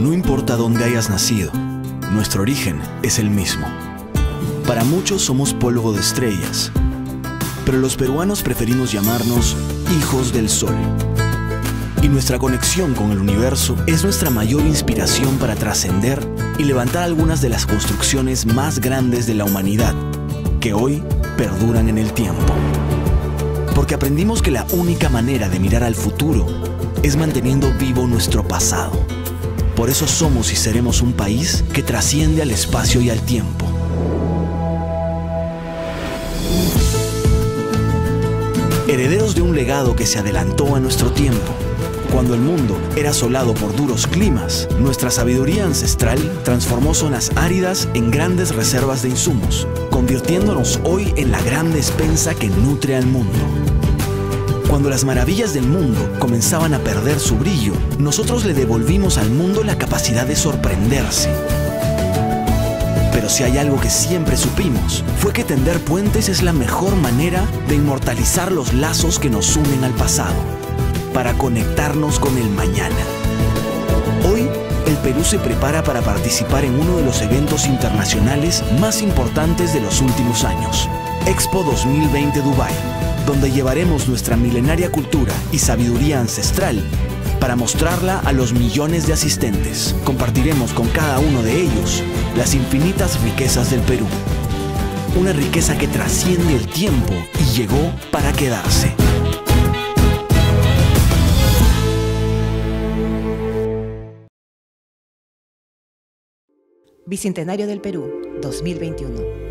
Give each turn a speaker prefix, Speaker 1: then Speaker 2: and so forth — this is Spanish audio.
Speaker 1: No importa dónde hayas nacido, nuestro origen es el mismo. Para muchos somos polvo de estrellas, pero los peruanos preferimos llamarnos hijos del sol. Y nuestra conexión con el universo es nuestra mayor inspiración para trascender y levantar algunas de las construcciones más grandes de la humanidad, que hoy perduran en el tiempo. Porque aprendimos que la única manera de mirar al futuro es manteniendo vivo nuestro pasado. Por eso somos y seremos un país que trasciende al espacio y al tiempo. Herederos de un legado que se adelantó a nuestro tiempo. Cuando el mundo era asolado por duros climas, nuestra sabiduría ancestral transformó zonas áridas en grandes reservas de insumos, convirtiéndonos hoy en la gran despensa que nutre al mundo. Cuando las maravillas del mundo comenzaban a perder su brillo, nosotros le devolvimos al mundo la capacidad de sorprenderse. Pero si hay algo que siempre supimos, fue que tender puentes es la mejor manera de inmortalizar los lazos que nos unen al pasado, para conectarnos con el mañana. Hoy, el Perú se prepara para participar en uno de los eventos internacionales más importantes de los últimos años, Expo 2020 Dubai donde llevaremos nuestra milenaria cultura y sabiduría ancestral para mostrarla a los millones de asistentes. Compartiremos con cada uno de ellos las infinitas riquezas del Perú. Una riqueza que trasciende el tiempo y llegó para quedarse.
Speaker 2: Bicentenario del Perú, 2021.